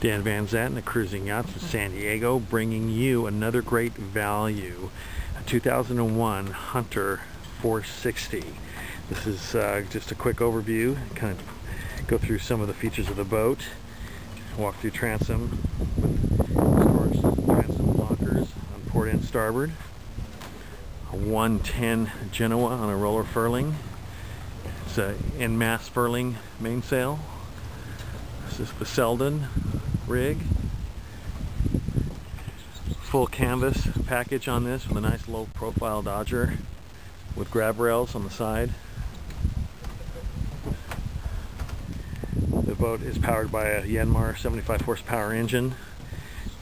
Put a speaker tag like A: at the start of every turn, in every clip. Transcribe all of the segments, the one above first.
A: Dan Van Zanten the Cruising Yachts in San Diego bringing you another great value. A 2001 Hunter 460. This is uh, just a quick overview, kind of go through some of the features of the boat, walk through transom, storage transom lockers on port and starboard, a 110 Genoa on a roller furling, it's a in-mast furling mainsail, this is the Selden rig. Full canvas package on this with a nice low profile Dodger with grab rails on the side. The boat is powered by a Yanmar 75 horsepower engine.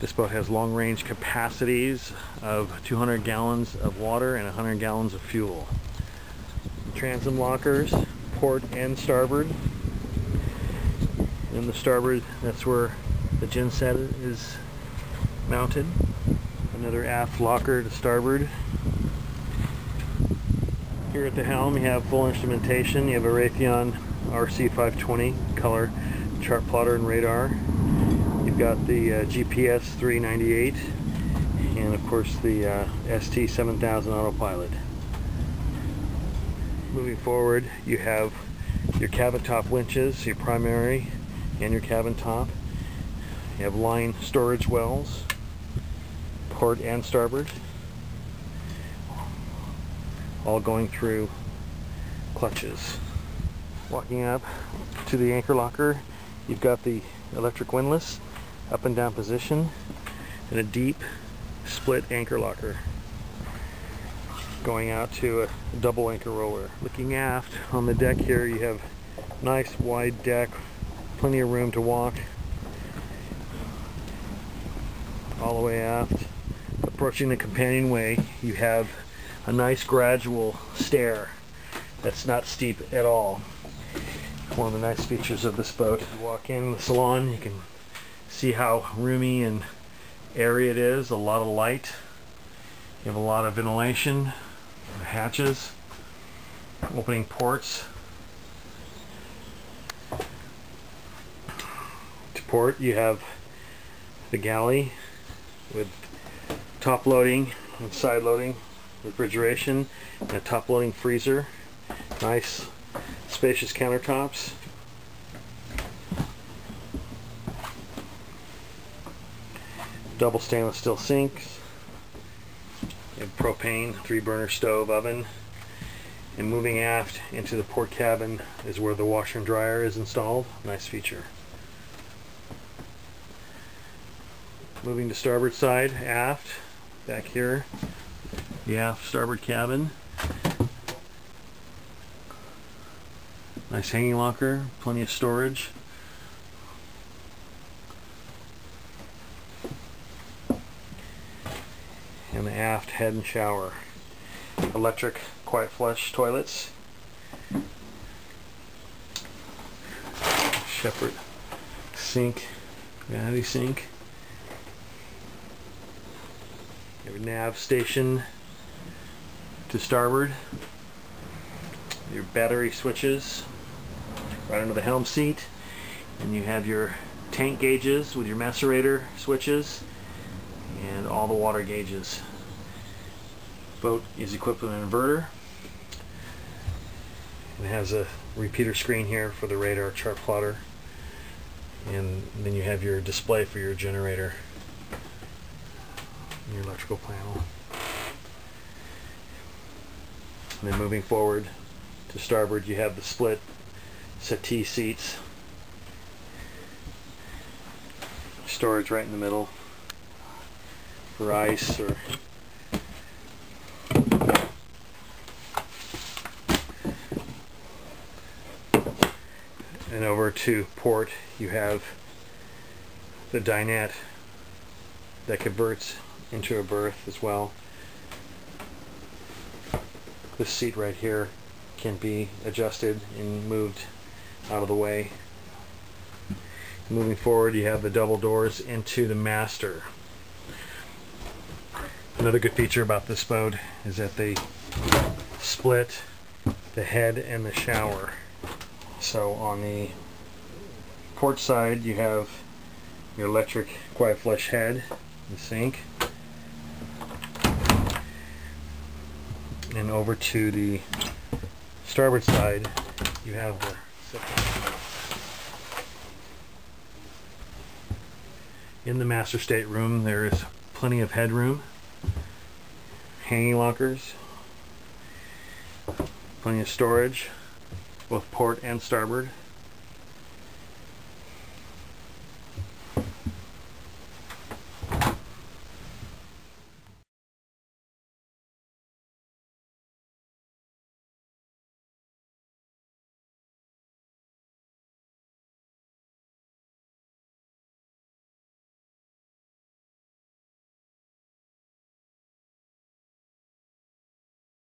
A: This boat has long range capacities of 200 gallons of water and 100 gallons of fuel. Transom lockers, port and starboard. In the starboard, that's where the gin set is mounted. Another aft locker to starboard. Here at the helm you have full instrumentation. You have a Raytheon RC520 color chart plotter and radar. You've got the uh, GPS 398 and of course the uh, ST7000 autopilot. Moving forward you have your cabin top winches, your primary and your cabin top. You have line storage wells, port and starboard, all going through clutches. Walking up to the anchor locker, you've got the electric windlass, up and down position, and a deep split anchor locker going out to a double anchor roller. Looking aft on the deck here, you have nice wide deck, plenty of room to walk all the way aft. Approaching the companionway, you have a nice gradual stair that's not steep at all. One of the nice features of this boat. You walk in the salon, you can see how roomy and airy it is, a lot of light. You have a lot of ventilation, hatches, opening ports. To port, you have the galley with top loading and side loading refrigeration and a top loading freezer. Nice spacious countertops. Double stainless steel sinks. And propane three burner stove oven. And moving aft into the port cabin is where the washer and dryer is installed. Nice feature Moving to starboard side, aft, back here, the aft starboard cabin. Nice hanging locker, plenty of storage. And the aft head and shower. Electric quiet flush toilets. Shepherd sink, vanity sink. Nav station to starboard. Your battery switches right under the helm seat. And you have your tank gauges with your macerator switches and all the water gauges. Boat is equipped with an inverter. It has a repeater screen here for the radar chart plotter. And then you have your display for your generator your electrical panel. And then moving forward to starboard you have the split settee seats. Storage right in the middle for ice or and over to port you have the dinette that converts into a berth as well. This seat right here can be adjusted and moved out of the way. Moving forward you have the double doors into the master. Another good feature about this boat is that they split the head and the shower. So on the port side you have your electric quiet flush head, the sink, and over to the starboard side you have the in the master stateroom there is plenty of headroom hanging lockers plenty of storage both port and starboard